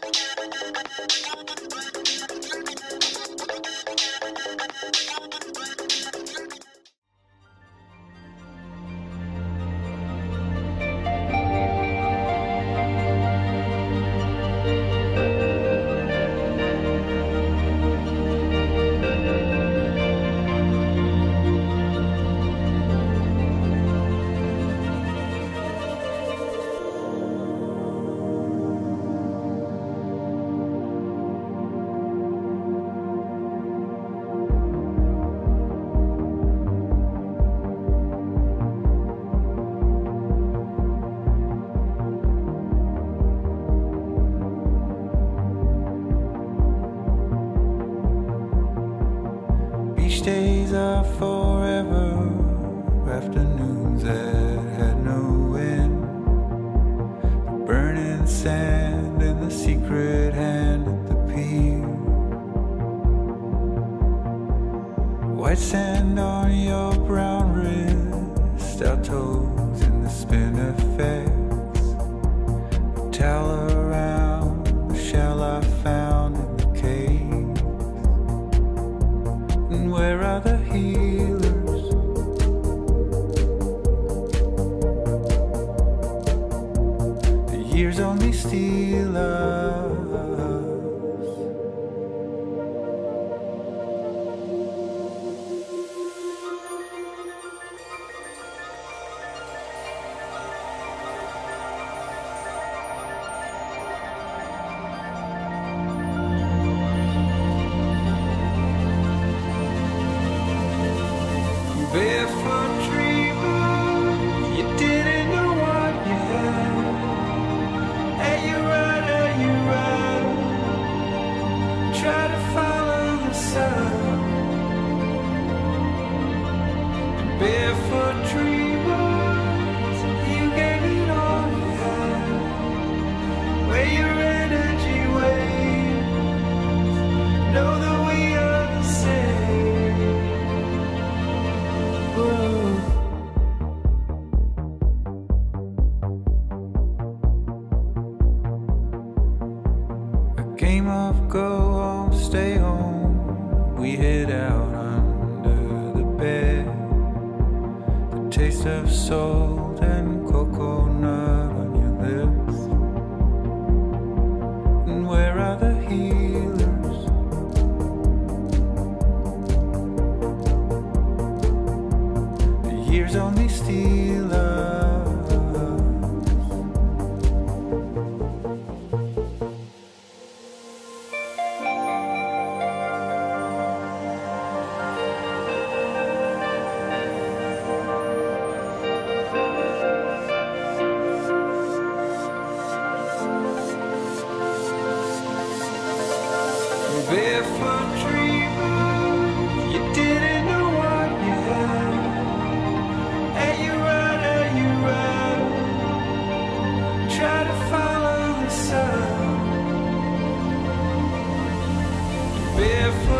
Thank you. Are forever. Afternoons that had no end. The burning sand and the secret hand at the pier. White sand on your game of go home, stay home. We hid out of salt and coconut on your lips. And where are the healers? The years only steal us. follow the sun. Barefoot.